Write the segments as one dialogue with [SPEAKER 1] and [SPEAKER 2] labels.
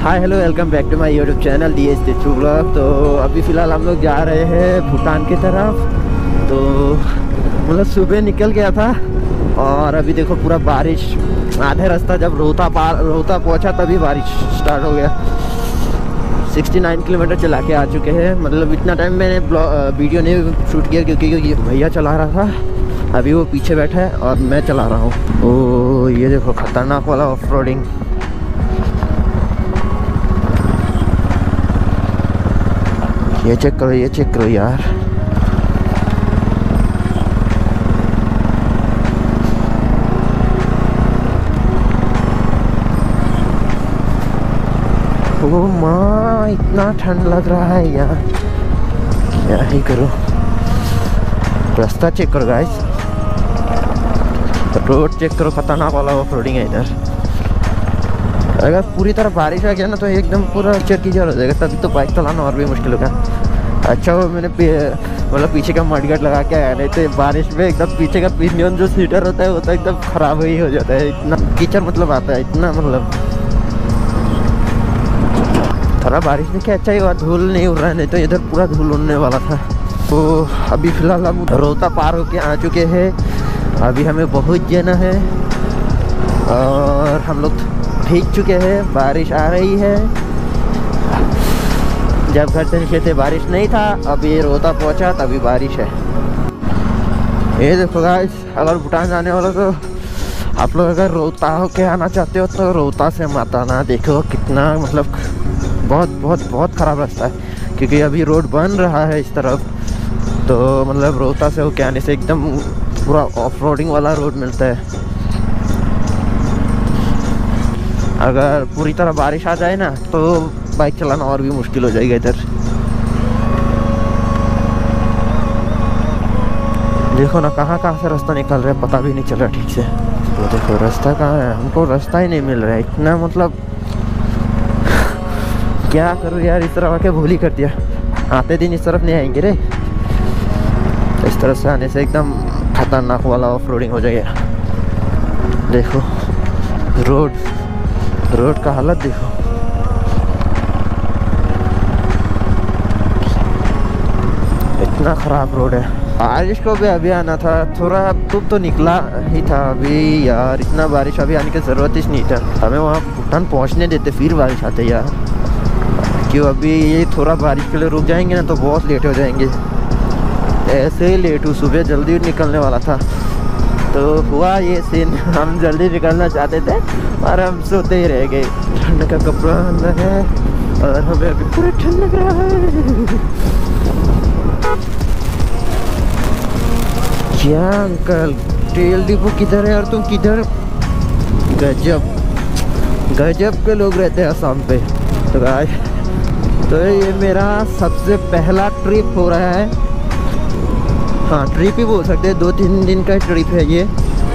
[SPEAKER 1] Hi hello welcome back to my YouTube channel D S two blog तो अभी फ़िलहाल हम लोग जा रहे हैं भूटान की तरफ़। तो मतलब सुबह निकल गया था और अभी देखो पूरा बारिश। आधे रास्ता जब रोहता पार रोहता पहुँचा तभी बारिश स्टार्ट हो गया। 69 किलोमीटर चला के आ चुके हैं। मतलब इतना टाइम मैंने वीडियो नहीं शूट किया क्योंकि क्योंकि भैया चला रहा था। अभी वो पीछे बैठा है और मैं चला रहा हूँ। ओ, ये देखो खतरनाक वाला ऑफ़ ये चेक करो, ये चेक करो यार। ओ माँ, इतना ठंड लग रहा है यार। क्या ही करो? रास्ता चेक करो गाइस रोड चेक करो, खतरनाक वाला ऑफ़ रोडिंग है इधर। अगर पूरी तरह बारिश आ गया ना तो एकदम पूरा चरकीजर हो जाएगा, तभी तो बाइक चलाना और भी मुश्किल होगा। अच्छा वो मैंने मतलब पीछे का मडगट लगा के आया, नहीं तो बारिश में एकदम पीछे का पिनियन जो सीटर होता है, वो तो एकदम ख़राब ही हो जाता है। इतना कीचड़ मतलब आता है, इतना मतलब। थोड़ा बारिश में क्या अच्छा ही हुआ, धूल नहीं उड़ रहा है नहीं तो इधर पूरा धूल उड़ने वाला था। तो अभी फ़िलहाल हम रोहता पार होके आ चुके हैं। अभी हमें बहुत जाना है, और हम लोग भीग चुके हैं, बारिश आ रही है। जब घर से निकले थे, बारिश नहीं था अभी रोहता पहुँचा, तभी बारिश है। ये देखो गाइस अगर भूटान जाने वाला तो आप लोग अगर रोहता होके आना चाहते हो तो रोहता से मत आना। देखो कितना मतलब बहुत बहुत बहुत ख़राब रास्ता है, क्योंकि अभी रोड बन रहा है इस तरफ़। तो मतलब रोहता से होके आने से एकदम पूरा ऑफ़ रोडिंग वाला रोड मिलता है। अगर पूरी तरह बारिश आ जाए ना तो बाइक चलाना और भी मुश्किल हो जाएगा इधर। देखो ना, कहाँ कहाँ से रास्ता निकल रहा है, पता भी नहीं चल रहा ठीक से। तो देखो, रास्ता कहाँ है? हमको रास्ता ही नहीं मिल रहा है। इतना मतलब क्या करूँ यार, इस तरफ़ आके भूल ही कर दिया। आते दिन इस तरफ़ नहीं आएँगे रे। इस तरफ़ से आने से एकदम खतरनाक वाला ऑफ़ रोडिंग हो जाएगा। देखो, रोड रोड का हालत देखो। इतना ख़राब रोड है। बारिश को भी अभी आना था, थोड़ा धूप तो निकला ही था अभी यार, इतना बारिश अभी आने की ज़रूरत ही नहीं था। हमें वहाँ भूटान पहुँचने देते, फिर बारिश आते यार। क्यों अभी ये थोड़ा बारिश के लिए रुक जाएँगे ना तो बहुत लेट हो जाएँगे। ऐसे ही लेट हूँ, सुबह जल्दी निकलने वाला था। तो हुआ ये सीन हम जल्दी निकलना चाहते थे और हम सोते ही रह गए। ठंड का कपड़ा अंदर है, और हमें अभी पूरा ठंड लग रहा है। क्या अंकल, तेल डिपो किधर है यार, तुम किधर गजब गजब के लोग रहते हैं आसाम पे। तो गाय तो ये मेरा सबसे पहला ट्रिप हो रहा है। हाँ ट्रिप ही बोल सकते हैं, दो तीन दिन का ट्रिप है ये।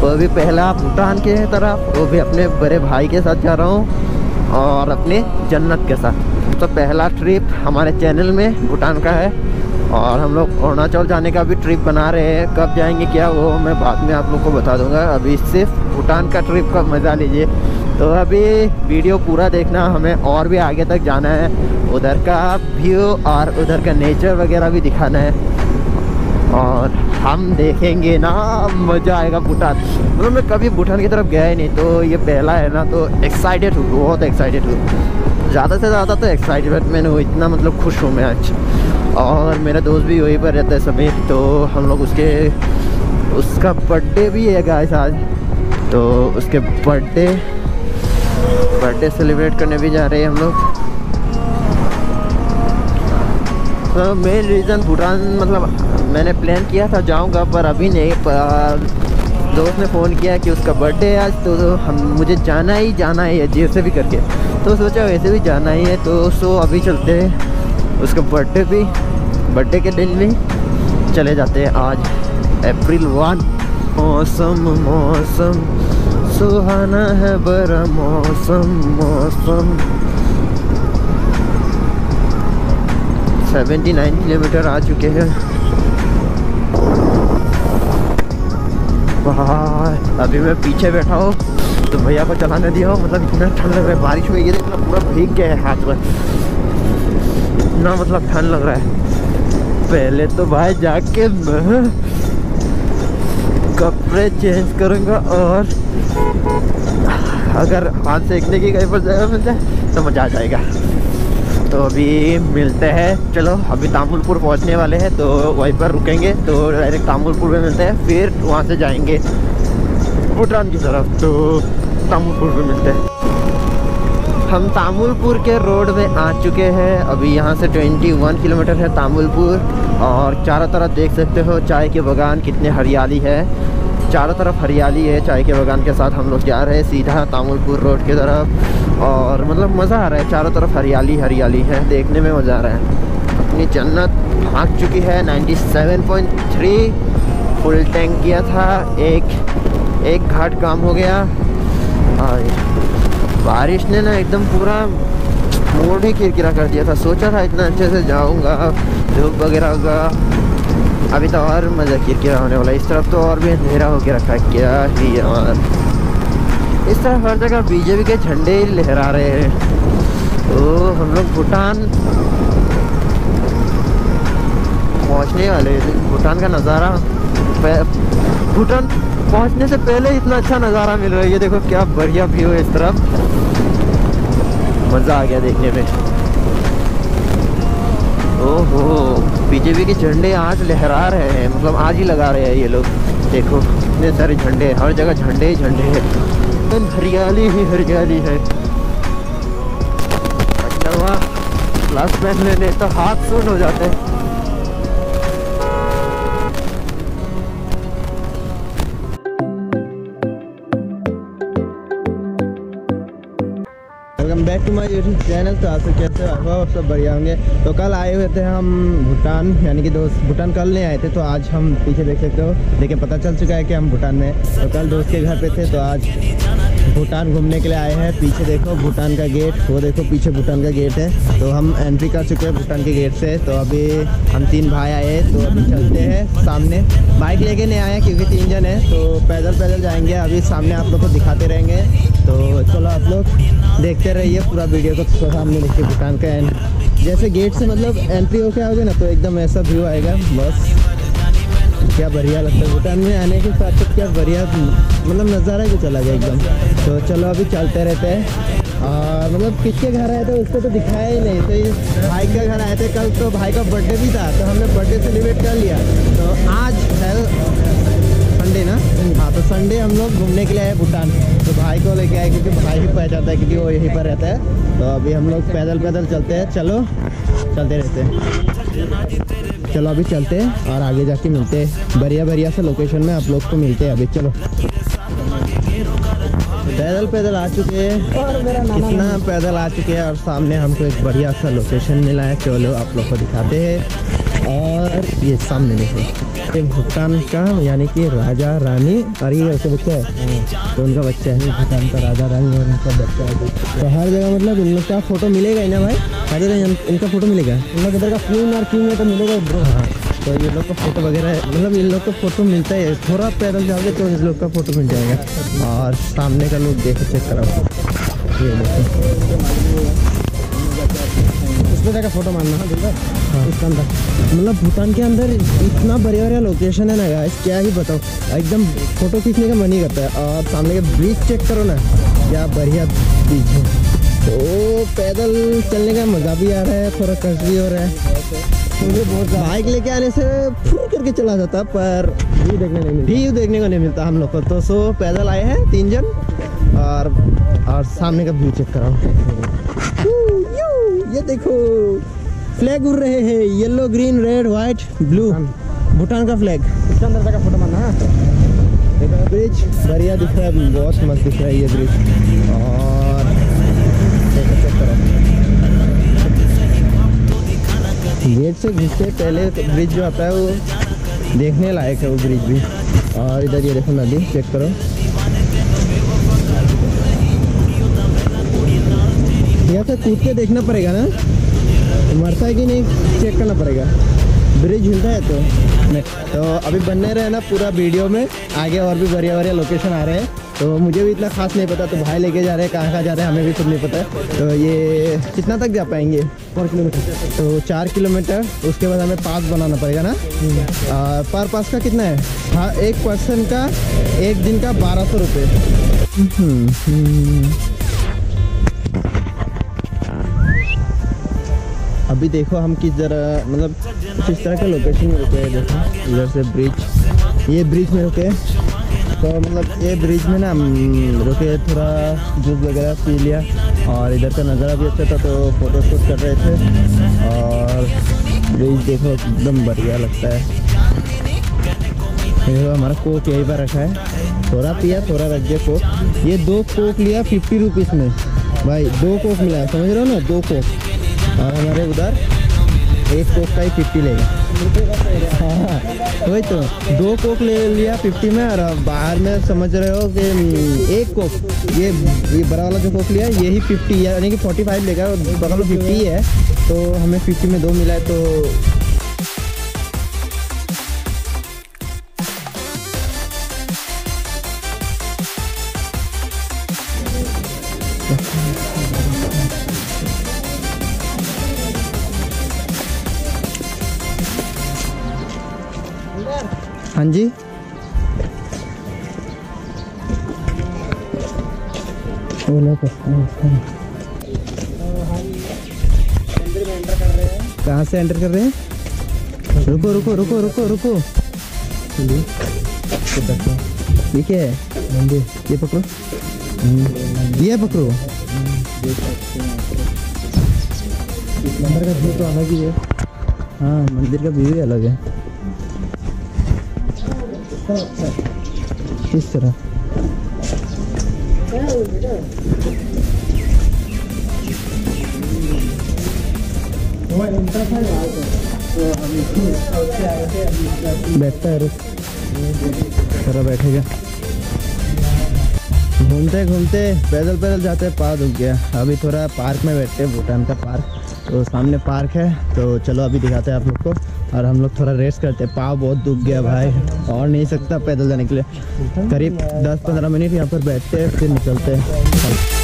[SPEAKER 1] वो अभी पहला भूटान के तरफ़, वो भी अपने बड़े भाई के साथ जा रहा हूँ, और अपने जन्नत के साथ। तो पहला ट्रिप हमारे चैनल में भूटान का है। और हम लोग अरुणाचल जाने का भी ट्रिप बना रहे हैं। कब जाएँगे, क्या वो मैं बाद में आप लोग को बता दूँगा। अभी सिर्फ़ भूटान का ट्रिप का मज़ा लीजिए। तो अभी वीडियो पूरा देखना, हमें और भी आगे तक जाना है। उधर का व्यू और उधर का नेचर वगैरह भी दिखाना है। और हम देखेंगे ना, मज़ा आएगा भूटान। मतलब मैं कभी भूटान की तरफ़ गया ही नहीं तो ये पहला है ना तो एक्साइटेड हूँ, बहुत एक्साइटेड हूँ। ज़्यादा से ज़्यादा तो एक्साइटमेंट मैंने हूँ, इतना मतलब खुश हूँ मैं आज। और मेरा दोस्त भी वहीं पर रहता है समीर तो हम लोग उसके उसका बर्थडे भी है गाइस आज। तो उसके बर्थडे बर्थडे सेलिब्रेट करने भी जा रहे हैं हम लोग। तो मेन रीज़न भूटान मतलब मैंने प्लान किया था जाऊँगा पर अभी नहीं पर दोस्त ने फ़ोन किया कि उसका बर्थडे है आज तो, तो हम मुझे जाना ही जाना ही है जैसे भी करके। तो सोचा वैसे भी जाना ही है तो सो अभी चलते हैं। उसका बर्थडे भी बर्थडे के दिन भी चले जाते हैं आज अप्रैल वन मौसम मौसम, सुहाना है बड़ा मौसम मौसम. 79 किलोमीटर आ चुके हैं. वाह अभी मैं पीछे बैठा हूँ तो भैया को चलाने दिया हो मतलब इतना ठंड में बारिश हुई है देखना पूरा भीग गया है हाथ में. इतना मतलब ठंड लग रहा है। पहले तो भाई जाके मैं कपड़े चेंज करूँगा और अगर हाथ सेकने की कहीं पर जगह मिल जाए तो मज़ा आ जाएगा। तो अभी मिलते हैं। चलो, अभी तामुलपुर पहुँचने वाले हैं तो वहीं पर रुकेंगे तो डायरेक्ट तामुलपुर में मिलते हैं, फिर वहाँ से जाएँगे। भूटान की तरफ़ तो तामुलपुर में मिलते हैं। हम तामुलपुर के रोड में आ चुके हैं। अभी यहाँ से 21 किलोमीटर है तामुलपुर और चारों तरफ़ देख सकते हो चाय के बगान कितने हरियाली है। चारों तरफ़ हरियाली है, चाय के बगान के साथ हम लोग जा रहे हैं सीधा तामुलपुर रोड की तरफ़ और मतलब मज़ा आ रहा है, चारों तरफ़ हरियाली हरियाली है, देखने में मज़ा आ रहा है। अपनी जन्नत भाग चुकी है 97.3 फुल टैंक किया था, एक एक घाट काम हो गया। और बारिश ने ना एकदम पूरा मोड ही किरकिरा कर दिया था। सोचा था इतना अच्छे से जाऊँगा, धूप वगैरह होगा। अभी तो और मज़ा किरकिरा होने वाला इस तरफ़ तो और भी अंधेरा होके रखा क्या ही यार। इस तरफ़ हर जगह बीजेपी के झंडे ही लहरा रहे हैं। तो हम लोग भूटान पहुँचने वाले भूटान का नज़ारा भूटान पहुँचने से पहले इतना अच्छा नज़ारा मिल रहा है। ये देखो क्या बढ़िया व्यू है इस तरफ़। मज़ा आ गया देखने में। ओहो बीजेपी के झंडे आज लहरा रहे हैं। मतलब आज ही लगा रहे हैं ये लोग। देखो, इतने सारे झंडे हर जगह झंडे ही झंडे हैं। हरियाली ही हरियाली है। अच्छा वाह ग्लास पहन लेने तो हाथ सुन हो जाते हैं।
[SPEAKER 2] टू माय यूट्यूब चैनल तो आपसे कैसे आप सब बढ़िया होंगे। तो कल आए हुए थे हम भूटान, यानी कि दोस्त भूटान कल नहीं आए थे तो आज हम पीछे देख सकते हो। लेकिन पता चल चुका है कि हम भूटान में। तो कल दोस्त के घर पे थे तो आज भूटान घूमने के लिए आए हैं। पीछे देखो भूटान का गेट, वो देखो पीछे भूटान का गेट है। तो हम एंट्री कर चुके हैं भूटान के गेट से। तो अभी हम तीन भाई आए हैं तो अभी चलते हैं सामने। बाइक लेके नहीं आए क्योंकि तीन जन है तो पैदल पैदल जाएँगे। अभी सामने आप लोग को दिखाते रहेंगे। तो चलो आप लोग देखते रहिए पूरा वीडियो को तो सामने देखिए भूटान का एंड जैसे गेट से मतलब एंट्री होके आओगे ना तो एकदम ऐसा व्यू आएगा, बस। क्या बढ़िया लगता है? भूटान में आने के साथ साथ क्या बढ़िया मतलब नज़ारा कुछ अलग है एकदम। तो चलो अभी चलते रहते हैं। और मतलब किसके घर आए थे उसको तो दिखाया ही नहीं। तो भाई के घर आए थे कल तो भाई का बर्थडे भी था तो हमने बर्थडे सेलिब्रेट कर लिया। तो आज है संडे ना? हाँ तो संडे हम लोग घूमने के लिए आए भूटान। तो भाई को लेके आए क्योंकि भाई भी पहचानता है, क्योंकि वो यहीं पर रहता है। तो अभी हम लोग पैदल पैदल चलते हैं। चलो, चलते रहते हैं। चलो अभी चलते हैं और आगे जाके मिलते हैं। बढ़िया बढ़िया से लोकेशन में आप लोग को मिलते हैं अभी, चलो। पैदल पैदल आ चुके हैं। कितना पैदल आ चुके हैं और सामने हमको एक बढ़िया सा लोकेशन मिला है, चलो आप लोग को दिखाते हैं। और ये सामने देखो। ये भूटान का यानी कि राजा रानी और ये ऐसे बच्चा है। तो उनका बच्चा है भूटान का राजा रानी और उनका बच्चा है। तो हर जगह मतलब इन लोग का फ़ोटो मिलेगा ही ना भाई? हर जगह इनका फ़ोटो मिलेगा। इन लोग इधर का क्वीन और किंग में तो मिलेगा ब्रो हाँ तो ये लोग का फ़ोटो वगैरह है। मतलब इन लोग का फ़ोटो मिलता है थोड़ा पैदल जाओगे तो इन लोग का फ़ोटो मिल जाएगा। और सामने का लोग देखो चेक करो ये देखो। इसमें जाकर फ़ोटो मारना हाँ इसके अंदर। मतलब भूटान के अंदर इतना बढ़िया बढ़िया लोकेशन है ना गाइस क्या ही बताओ एकदम फ़ोटो खींचने का मन ही करता है। और सामने का ब्रिज चेक करो ना क्या बढ़िया ब्रिज है। तो पैदल चलने का मज़ा भी आ रहा है थोड़ा कष्ट भी हो रहा है। मुझे बहुत बाइक लेके आने से फूल करके चला जाता पर व्यू देखने नहीं मिलता। व्यू देखने को नहीं मिलता हम लोग को। तो सो पैदल आए हैं तीन जन और और सामने का व्यू चेक कराओ। ये देखो। फ्लैग उड़ रहे हैं yellow green red white blue Bhutan. का फ्लैग इसके अंदर का फ़ोटो मारना ब्रिज बढ़िया दिख रहा है बहुत मस्त दिख रहा है ये ब्रिज और गेट से घुसते पहले तो ब्रिज जो आता है वो देखने लायक है वो ब्रिज भी. और इधर ये देखो नदी चेक करो. यहाँ से कूद के देखना पड़ेगा ना? मरता है कि नहीं चेक करना पड़ेगा। ब्रिज हिलता है तो। नहीं तो अभी बनने रहे ना पूरा वीडियो में आगे और भी बढ़िया बढ़िया लोकेशन आ रहे हैं। तो मुझे भी इतना खास नहीं पता तो भाई लेके जा रहे हैं कहाँ कहाँ जा रहे हैं हमें भी खुद नहीं पता। है तो ये कितना तक जा पाएँगे?
[SPEAKER 1] चार किलोमीटर।
[SPEAKER 2] तो चार किलोमीटर उसके बाद हमें पास बनाना पड़ेगा ना? आ, पर पास का कितना है? हाँ एक पर्सन का एक दिन का बारह सौ रुपये अभी देखो हम किस जगह मतलब किस तरह के लोकेशन में रुके हैं, देखो, इधर से ब्रिज ये ब्रिज में रुके। तो मतलब ये ब्रिज में ना रुके थोड़ा जूस वगैरह पी लिया। और इधर का नज़ारा भी अच्छा था तो फ़ोटो शूट कर रहे थे। और ब्रिज देखो, एकदम बढ़िया लगता है। देखो हमारा कोक यहीं पर रखा है। थोड़ा पिया, थोड़ा रख दिया कोक ये दो कोक लिया फिफ्टी रुपीज़ में। भाई, दो कोक मिला समझ रहे हो ना? दो कोक और हमारे उधर एक कोक का ही फिफ्टी लेगा हाँ वही तो दो कोक ले लिया फिफ्टी में और बाहर में समझ रहे हो कि हम्म, एक कोक ये ये बड़ा वाला जो कोक लिया ये ही फिफ्टी यानी कि फोर्टी फाइव लेगा और बगल में फिफ्टी है तो हमें फिफ्टी में दो मिला है तो हाँ जी। पर कहाँ से एंटर कर रहे हैं? रुको रुको रुको रुको रुको। क्या है ये पकड़ो। ये पकड़ो। मंदिर का व्यू तो अलग ही है। हाँ मंदिर का व्यू ही अलग है। किस तरह बैठता है रुक बैठेगा। घूमते घूमते, पैदल पैदल जाते हैं पार रुक गया। अभी थोड़ा पार्क में बैठते हैं, भूटान का पार्क। तो सामने पार्क है तो चलो अभी दिखाते हैं आप लोग को। और हम लोग थोड़ा रेस्ट करते हैं। पाव बहुत दुख गया भाई। और नहीं सकता पैदल जाने के लिए। करीब 10-15 मिनट यहाँ पर बैठते हैं, फिर निकलते हैं।